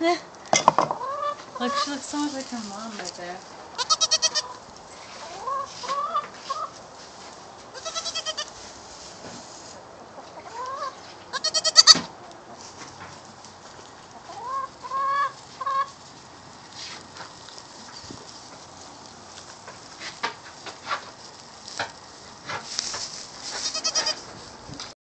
Look, she looks so much like her mom right there.